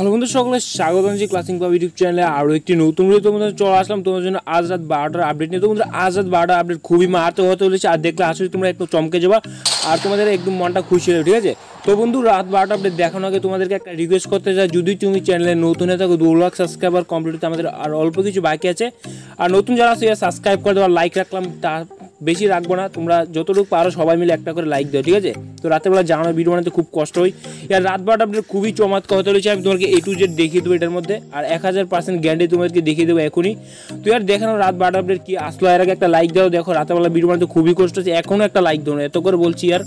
ভালো বন্ধু সকলে স্বাগত জানাচ্ছি ক্লাসিং পাব ইউটিউব চ্যানেলে আরও একটি নতুন ভিডিও তোমাদের চলে আসলাম। তোমার জন্য আজ রাত বারোটার আপডেট নিয়ে। তোমাদের আজ রাত বারোটার আপডেট খুবই মারাত্মক হতে চলেছে। আর দেখলে আসলে তোমরা একটু চমকে যাবা। আর তোমাদের একদম মনটা খুশি হবে ঠিক আছে? তো বন্ধু, রাত বারোটা আপডেট দেখানো আগে তোমাদেরকে একটা রিকোয়েস্ট করতে চাই। যদি তুমি চ্যানেলে নতুন হয়ে থাকো, দু লাখ সাবস্ক্রাইবার কমপ্লিট আমাদের আর অল্প কিছু বাকি আছে। আর নতুন যারা আছে সাবস্ক্রাইব করে দেওয়া লাইক রাখলাম। তার বেশি রাখব না। তোমরা যতটুকু পারো সবাই মিলে একটা করে লাইক দাও, ঠিক আছে? তো রাতেরবেলা জানানো ভিডিও বানাতে খুব কষ্ট হয়। আর রাত বারোটা আপডেট খুবই চমৎকার হতে রয়েছে আমি তোমাকে এ টু জেড দেখিয়ে দেবো এটার মধ্যে। আর এক হাজার পার্সেন্ট গ্যারান্টি তোমাদেরকে দেখিয়ে দেবো এখনই। তো আর দেখানো রাত বারোটা আপডেট কি আসলো। এর আগে একটা লাইক দাও, দেখো রাতেরবেলা ভিডিও বানাতে খুবই কষ্ট হচ্ছে। এখনও একটা লাইক দাও না। এত করে বলছি আর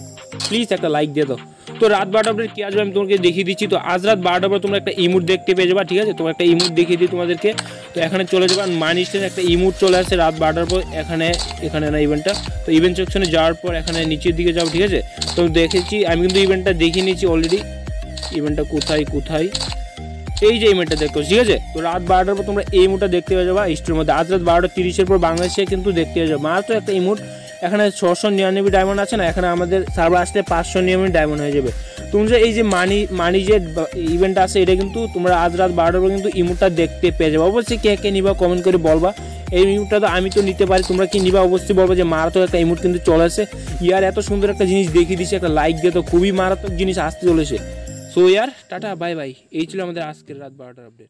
প্লিজ একটা লাইক দিয়ে দাও। তো রাত বারোটা আপডেট কি আসবে আমি তোমাকে দেখিয়ে দিচ্ছি। তো আজ রাত বারোটার পর তোমরা একটা ইমুট দেখতে পেয়ে যাবা, ঠিক আছে? তোমার একটা ইমুট দেখিয়ে দিই তোমাদেরকে। তো এখানে চলে যাবে মানি স্টেশন একটা ইমুট চলে আসছে রাত বারোটার পর, এখানে এখানে না ইভেন্টটা তো ইভেন্ট সেকশনে যাওয়ার পর এখানে নিচের দিকে যাব, ঠিক আছে? তো দেখেছি, আমি কিন্তু ইভেন্টটা দেখিয়ে নিয়েছি অলরেডি ইভেন্টটা কোথায় কোথায়? এই যে ইভেন্টটা দেখো ঠিক আছে? তো রাত বারোটার পর তোমরা এই ইমোটটা দেখতে পেয়ে যাবা স্টোর মধ্যে। আজ রাত বারোটা তিরিশের পর বাংলাদেশে কিন্তু দেখতে পেয়ে যাবে। মাত্র একটা ইমোট এখানে ছশো নিরানব্বই ডায়মন্ড আছে না, এখানে আমাদের সার্ভার আসলে পাঁচশো নিরানব্বই ডায়মন্ড হয়ে যাবে। তোমরা এই যে মানি মানি যে ইভেন্ট আছে, এটা কিন্তু তোমরা আজ রাত বারোটার পর কিন্তু ইমোটটা দেখতে পেয়ে যাবে। অবশ্যই কে কে নিবা কমেন্ট করে বলবা। এই ইমুটটা তো আমি তো নিতে পারি, তোমরা কি নিবা? অবশ্যই বলব যে মারাত্মক একটা ইমুট কিন্তু চলে আসে। ইয়ার এত সুন্দর একটা জিনিস দেখিয়ে দিচ্ছে একটা লাইক দিয়ে তো খুবই মারাত্মক জিনিস আসতে চলেছে। সো ইয়ার, টাটা বাই বাই এই ছিল আমাদের আজকের রাত বারোটার আপডেট